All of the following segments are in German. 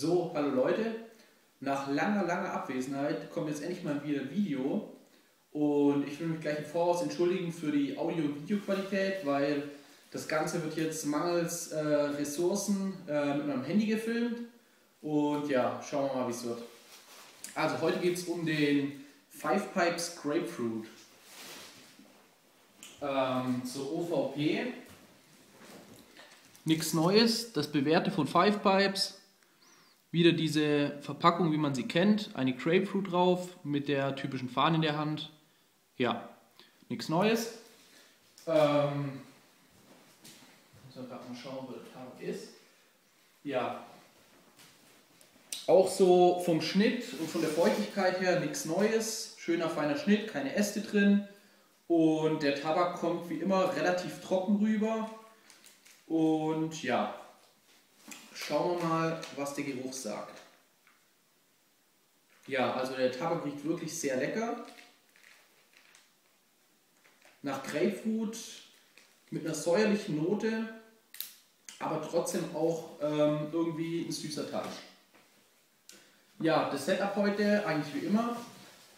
So, hallo Leute. Nach langer, langer Abwesenheit kommt jetzt endlich mal wieder ein Video. Und ich will mich gleich im Voraus entschuldigen für die Audio- und Videoqualität, weil das Ganze wird jetzt mangels äh, Ressourcen äh, mit meinem Handy gefilmt. Und ja, schauen wir mal, wie es wird. Also heute geht es um den Five Pipes Grapefruit. Ähm, zur OVP. Nichts Neues, das Bewährte von Five Pipes. Wieder diese Verpackung, wie man sie kennt. Eine Grapefruit drauf mit der typischen Fahne in der Hand. Ja, nichts Neues. Ähm, muss man gerade mal schauen, wo der Tabak ist. Ja. Auch so vom Schnitt und von der Feuchtigkeit her nichts Neues. Schöner feiner Schnitt, keine Äste drin. Und der Tabak kommt wie immer relativ trocken rüber. Und ja, Schauen wir mal, was der Geruch sagt. Ja, also der Tabak riecht wirklich sehr lecker. Nach Grapefruit mit einer säuerlichen Note, aber trotzdem auch ähm, irgendwie ein süßer Touch. Ja, das Setup heute eigentlich wie immer.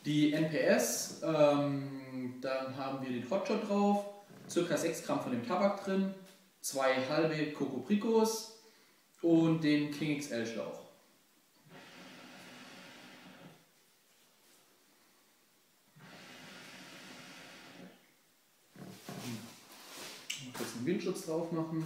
Die NPS, ähm, dann haben wir den Hotshot drauf, circa 6 Gramm von dem Tabak drin, zwei halbe Cocopricos, und den King XL Schlauch. Kurz einen Windschutz drauf machen.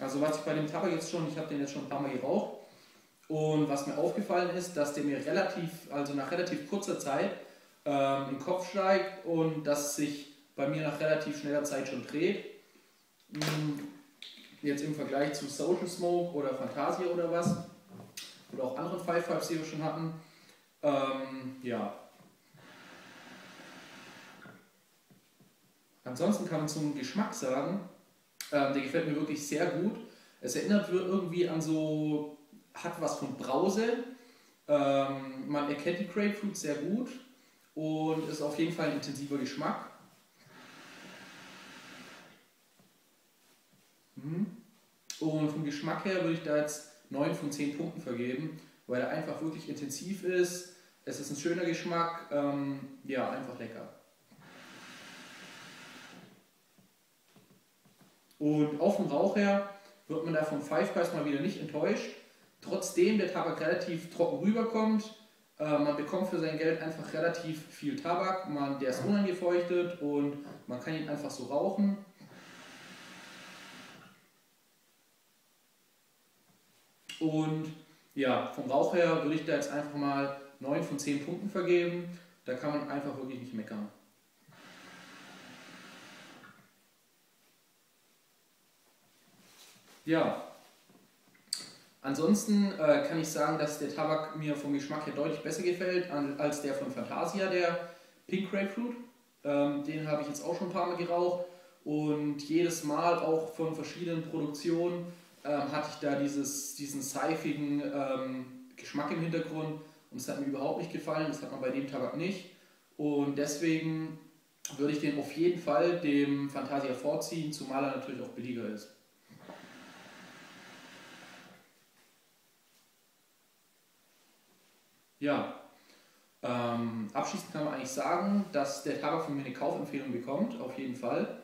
Also was ich bei dem Tabak jetzt schon, ich habe den jetzt schon ein paar Mal geraucht, und was mir aufgefallen ist, dass der mir relativ, also nach relativ kurzer Zeit ähm, im Kopf steigt und dass sich bei mir nach relativ schneller Zeit schon dreht. Hm, jetzt im Vergleich zu Social Smoke oder Fantasia oder was. Oder auch anderen Five Fives, die wir schon hatten. Ähm, ja. Ansonsten kann man zum Geschmack sagen, ähm, der gefällt mir wirklich sehr gut. Es erinnert irgendwie an so hat was von Brause. Ähm, man erkennt die Grapefruit sehr gut und ist auf jeden Fall ein intensiver Geschmack. Mhm. Und vom Geschmack her würde ich da jetzt 9 von 10 Punkten vergeben, weil er einfach wirklich intensiv ist. Es ist ein schöner Geschmack, ähm, ja, einfach lecker. Und auf dem Rauch her wird man da vom Five Guys mal wieder nicht enttäuscht trotzdem der Tabak relativ trocken rüberkommt, äh, man bekommt für sein Geld einfach relativ viel Tabak, man, der ist unangefeuchtet und man kann ihn einfach so rauchen. Und ja, vom Rauch her würde ich da jetzt einfach mal 9 von 10 Punkten vergeben. Da kann man einfach wirklich nicht meckern. Ja, Ansonsten äh, kann ich sagen, dass der Tabak mir vom Geschmack her deutlich besser gefällt als der von Fantasia, der Pink Grapefruit. Ähm, den habe ich jetzt auch schon ein paar Mal geraucht und jedes Mal auch von verschiedenen Produktionen ähm, hatte ich da dieses, diesen seifigen ähm, Geschmack im Hintergrund und es hat mir überhaupt nicht gefallen, das hat man bei dem Tabak nicht und deswegen würde ich den auf jeden Fall dem Fantasia vorziehen, zumal er natürlich auch billiger ist. Ja, ähm, abschließend kann man eigentlich sagen, dass der Tabak von mir eine Kaufempfehlung bekommt, auf jeden Fall.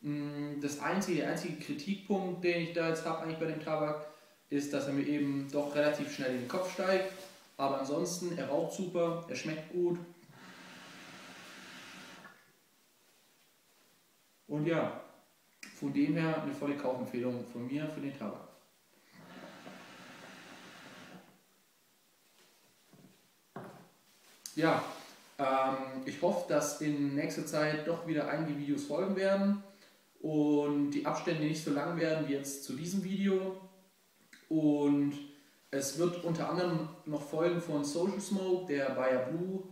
Mm, das einzige, der einzige Kritikpunkt, den ich da jetzt habe eigentlich bei dem Tabak, ist, dass er mir eben doch relativ schnell in den Kopf steigt. Aber ansonsten, er raucht super, er schmeckt gut. Und ja, von dem her eine volle Kaufempfehlung von mir für den Tabak. Ja, ähm, ich hoffe, dass in nächster Zeit doch wieder einige Videos folgen werden und die Abstände nicht so lang werden wie jetzt zu diesem Video. Und es wird unter anderem noch Folgen von Social Smoke, der Bayer Blue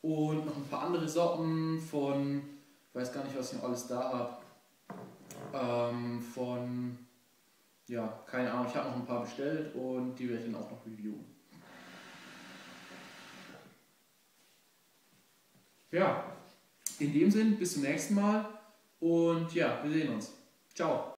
und noch ein paar andere Sorten von, ich weiß gar nicht, was ich noch alles da habe, ähm, von, ja, keine Ahnung, ich habe noch ein paar bestellt und die werde ich dann auch noch reviewen. Ja, in dem Sinn, bis zum nächsten Mal und ja, wir sehen uns. Ciao.